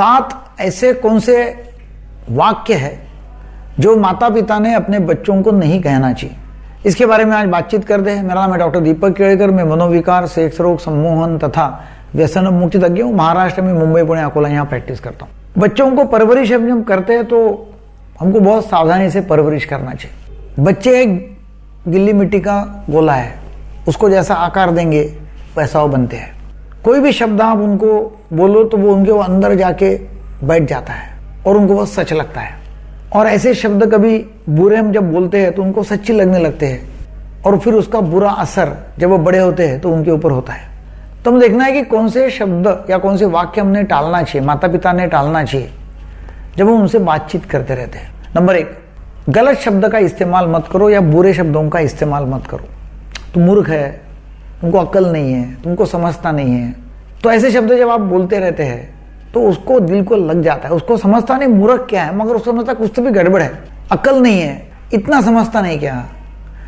सात ऐसे कौन से वाक्य है जो माता पिता ने अपने बच्चों को नहीं कहना चाहिए? इसके बारे में आज बातचीत कर दे मेरा नाम है डॉक्टर दीपक केड़कर मैं मनोविकार, सेक्स रोग, सम्मोहन तथा व्यसन मुक्ति तज्ञ हूँ। महाराष्ट्र में मुंबई, पुणे, अकोला यहाँ प्रैक्टिस करता हूँ। बच्चों को परवरिश जब हम करते हैं तो हमको बहुत सावधानी से परवरिश करना चाहिए। बच्चे एक गिल्ली मिट्टी का गोला है। उसको जैसा आकार देंगे, वैसा वो बनते हैं। कोई भी शब्द आप उनको बोलो तो वो उनके वो अंदर जाके बैठ जाता है और उनको वो सच लगता है। और ऐसे शब्द कभी बुरे हम जब बोलते हैं तो उनको सच्ची लगने लगते हैं और फिर उसका बुरा असर जब वो बड़े होते हैं तो उनके ऊपर होता है। तो हम देखना है कि कौन से शब्द या कौन से वाक्य हमने टालना चाहिए माता पिता ने टालना चाहिए, जब हम उनसे बातचीत करते रहते हैं। नंबर एक, गलत शब्द का इस्तेमाल मत करो या बुरे शब्दों का इस्तेमाल मत करो। तुम मूर्ख है तुमको अक्ल नहीं है, तुमको समझता नहीं है। तो ऐसे शब्द जब आप बोलते रहते हैं तो उसको दिल को लग जाता है। उसको समझता नहीं, मूर्ख क्या है? मगर उसको समझता कुछ तो भी गड़बड़ है। अकल नहीं है, इतना समझता नहीं क्या?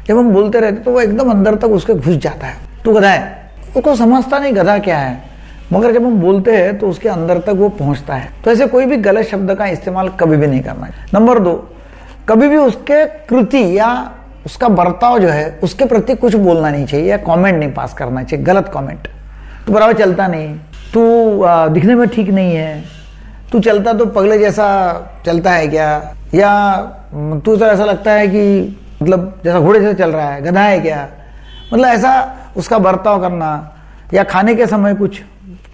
जब हम बोलते रहते तो वो एकदम अंदर तक उसके घुस जाता है। तू गधा है? उसको समझता नहीं गधा क्या है? मगर जब हम बोलते हैं तो उसके अंदर तक वो पहुँचता है। तो ऐसे कोई भी गलत शब्द का इस्तेमाल कभी भी नहीं करना। है नंबर दो, कभी भी उसके कृति या उसका बर्ताव जो है, उसके प्रति कुछ बोलना नहीं चाहिए या कमेंट नहीं पास करना चाहिए, गलत कमेंट तो बराबर चलता नहीं. तू दिखने में ठीक नहीं है. तू चलता तो पगले जैसा चलता है क्या? या तू तो ऐसा लगता है कि मतलब जैसा घोड़े से चल रहा है, गधा है क्या? मतलब ऐसा उसका बर्ताव करना, या खाने के समय कुछ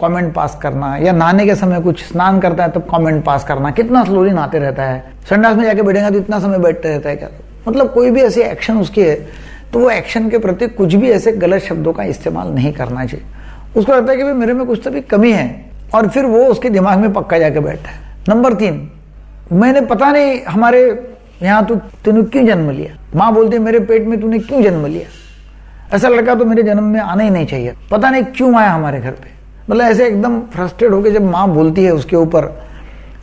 कमेंट पास करना, या नहाने के समय कुछ स्नान करता है तब तो कमेंट पास करना, कितना स्लोली नहाते रहता है? संडास में जाके बैठेगा तो इतना समय बैठते रहता है क्या? मतलब कोई भी ऐसी एक्शन उसकी है तो वो एक्शन के प्रति कुछ भी ऐसे गलत शब्दों का इस्तेमाल नहीं करना चाहिए। उसको लगता है कि भाई मेरे में कुछ तो भी कमी है, और फिर वो उसके दिमाग में पक्का जाके बैठता है। नंबर तीन, मैंने पता नहीं हमारे यहाँ तो तूने क्यों जन्म लिया? माँ बोलती है, मेरे पेट में तूने क्यों जन्म लिया? ऐसा लड़का तो मेरे जन्म में आना ही नहीं चाहिए। पता नहीं क्यों आया हमारे घर पे। मतलब ऐसे एकदम फ्रस्ट्रेट होकर जब माँ बोलती है उसके ऊपर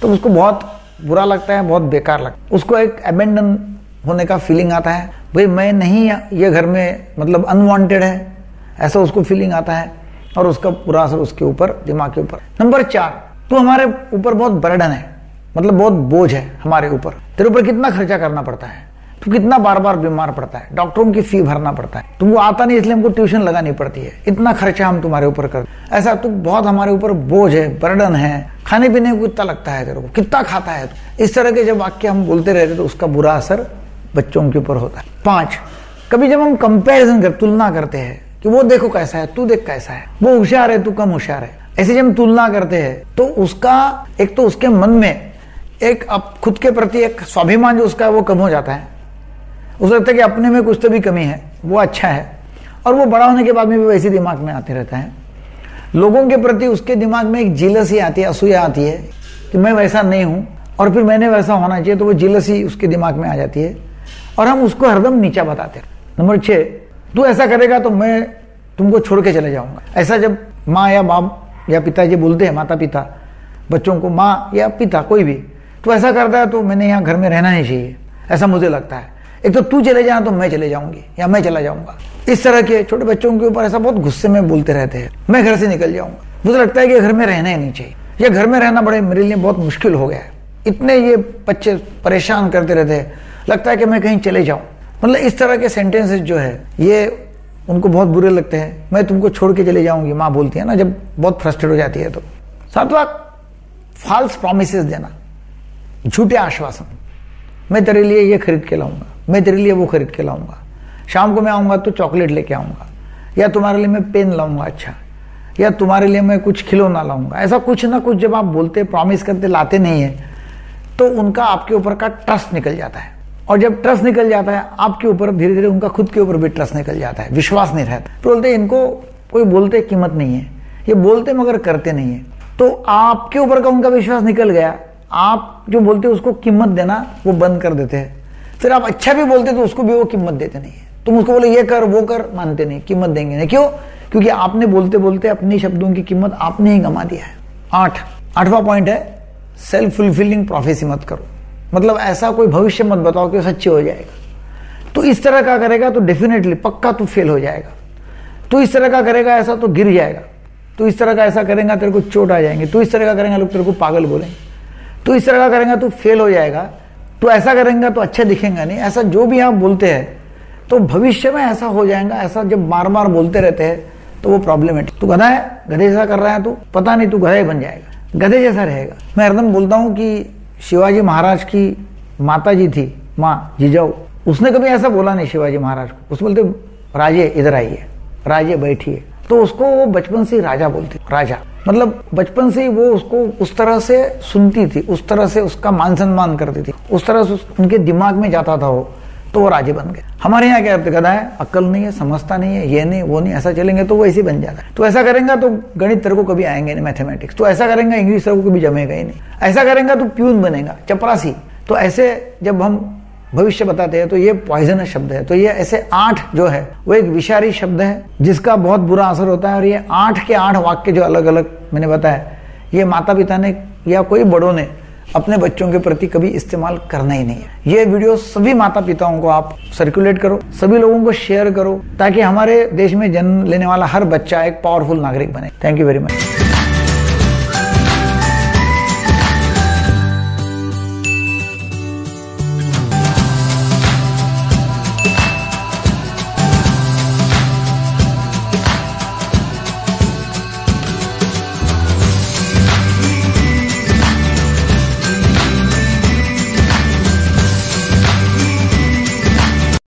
तो उसको बहुत बुरा लगता है, बहुत बेकार लगता है। उसको एक अबेंडन होने का फीलिंग आता है। भाई, मैं नहीं ये घर में मतलब अनवांटेड है, ऐसा उसको फीलिंग आता है और उसका पूरा असर उसके ऊपर, दिमाग के ऊपर। नंबर चार तो हमारे ऊपर बहुत बर्डन है मतलब बहुत बोझ है हमारे ऊपर। तेरे ऊपर कितना खर्चा करना पड़ता है? तू कितना बार बार बीमार पड़ता है? डॉक्टरों की फ़ी भरना पड़ता है। तुमको आता नहीं, इसलिए हमको ट्यूशन लगानी पड़ती है। इतना खर्चा हम तुम्हारे ऊपर कर, ऐसा तू बहुत हमारे ऊपर बोझ है बर्डन है। खाने पीने को कितना लगता है तेरे को? कितना खाता है इस तरह के जब वाक्य हम बोलते रहते तो उसका बुरा असर बच्चों के ऊपर होता है। पाँच, कभी जब हम कंपेरिजन कर, तुलना करते हैं कि वो देखो कैसा है, तू देख कैसा है, वो होशियार है, तू कम होशियार है। ऐसे जब हम तुलना करते हैं तो उसका, एक तो उसके मन में एक अब खुद के प्रति एक स्वाभिमान जो उसका है, वो कम हो जाता है। उसे लगता है कि अपने में कुछ तो भी कमी है, वो अच्छा है। और वो बड़ा होने के बाद में भी वैसे दिमाग में आते रहता है। लोगों के प्रति उसके दिमाग में एक जिलसी आती है, असूया आती है कि मैं वैसा नहीं हूँ, और फिर मैंने वैसा होना चाहिए तो वो जिलसी उसके दिमाग में आ जाती है। और हम उसको हरदम नीचा बताते नंबर छह, तू ऐसा करेगा तो मैं तुमको छोड़ के चले जाऊँगा। ऐसा जब माँ या बाप या पिताजी बोलते हैं माता पिता बच्चों को, माँ या पिता, कोई भी तो ऐसा करता है तो मैंने यहाँ घर में रहना नहीं चाहिए। ऐसा मुझे लगता है। एक तो तू चले जाना तो मैं चले जाऊँगी, या मैं चला जाऊँगा। इस तरह के छोटे बच्चों के ऊपर ऐसा बहुत गुस्से में बोलते रहते हैं, मैं घर से निकल जाऊँगा। मुझे लगता है कि घर में रहना ही नहीं चाहिए। या घर में रहना बड़े मेरे लिए बहुत मुश्किल हो गया है। इतने ये बच्चे परेशान करते रहते हैं लगता है कि मैं कहीं चले जाऊँ। मतलब इस तरह के सेंटेंसेस जो है, ये उनको बहुत बुरे लगते हैं। मैं तुमको छोड़ के चले जाऊँगी, माँ बोलती है ना, जब बहुत फ्रस्ट्रेट हो जाती है तो। सातवा फॉल्स प्रोमिस देना, झूठे आश्वासन। मैं तेरे लिए ये खरीद के लाऊँगा, मैं तेरे लिए वो खरीद के लाऊँगा। शाम को मैं आऊँगा तो चॉकलेट लेके आऊँगा। या तुम्हारे लिए मैं पेन लाऊँगा अच्छा। या तुम्हारे लिए मैं कुछ खिलौना लाऊँगा। ऐसा कुछ ना कुछ जब आप बोलते प्रॉमिस करते, लाते नहीं है तो उनका आपके ऊपर का ट्रस्ट निकल जाता है। और जब ट्रस्ट निकल जाता है, आपके ऊपर धीरे धीरे उनका खुद के ऊपर भी ट्रस्ट निकल जाता है, विश्वास नहीं रहता। तो बोलते इनको कोई बोलते कीमत नहीं है। ये बोलते मगर करते नहीं है। तो आपके ऊपर का उनका विश्वास निकल गया, आप जो बोलते उसको कीमत देना, वो बंद कर देते हैं। फिर आप अच्छा भी बोलते तो उसको भी वो कीमत देते नहीं है। तुम उसको बोले, ये कर, वो कर, मानते नहीं, कीमत देंगे नहीं। क्यों? क्योंकि आपने बोलते बोलते अपने शब्दों की कीमत आपने ही गमा दिया है। आठ, आठवां पॉइंट है सेल्फ फुलफिलिंग प्रोफेसी मत करो। मतलब ऐसा कोई भविष्य मत बताओ कि सच्चे हो जाएगा। तो इस तरह का करेगा तो डेफिनेटली पक्का तू फेल हो जाएगा। तो इस तरह का करेगा ऐसा तो गिर जाएगा। तू इस तरह का ऐसा करेगा तेरे को चोट आ जाएँगे। तू इस तरह का करेगा लोग तेरे को पागल बोलेंगे। तू इस तरह का करेगा तू फेल हो जाएगा। तू ऐसा करेंगे तो अच्छा दिखेगा नहीं। ऐसा जो भी आप बोलते हैं तो भविष्य में ऐसा हो जाएगा। ऐसा जब बार बार बोलते रहते हैं तो वो प्रॉब्लम है। तू गधा है, गधे जैसा कर रहा है तू, पता नहीं तू गधा ही बन जाएगा। गधे जैसा रहेगा। मैं हरदम बोलता हूँ कि शिवाजी महाराज की माता जी थी, माँ जिजाऊ। उसने कभी ऐसा बोला नहीं शिवाजी महाराज को। उसने बोलते, राजे, इधर आइए। राजे, बैठिए। तो उसको वो बचपन से राजा बोलते, राजा। मतलब बचपन से ही वो उसको उस तरह से सुनती थी, उस तरह से उसका मान सम्मान करती थी। उस तरह से उनके दिमाग में जाता था वो। तो वो राजे बन गए। हमारे यहाँ क्या कहता है? अक्ल नहीं है, समझता नहीं है, ये नहीं, वो नहीं, ऐसा चलेंगे तो वो ऐसे बन जाता है। तो ऐसा करेंगे तो गणित तेरे को कभी आएँगे नहीं मैथमेटिक्स तो ऐसा करेंगे इंग्लिश तेरे को कभी जमेगा ही नहीं। ऐसा करेंगे तो प्यून बनेगा, चपरासी। तो ऐसे जब हम भविष्य बताते हैं तो ये पॉइजनस शब्द है। तो ये ऐसे आठ जो है, वो एक विषारी शब्द है, जिसका बहुत बुरा असर होता है। और ये आठ के आठ वाक्य जो अलग अलग मैंने बताया, ये माता पिता ने या कोई बड़ों ने अपने बच्चों के प्रति कभी इस्तेमाल करना ही नहीं है। ये वीडियो सभी माता पिताओं को आप सर्कुलेट करो, सभी लोगों को शेयर करो, ताकि हमारे देश में जन्म लेने वाला हर बच्चा एक पावरफुल नागरिक बने। Thank you very much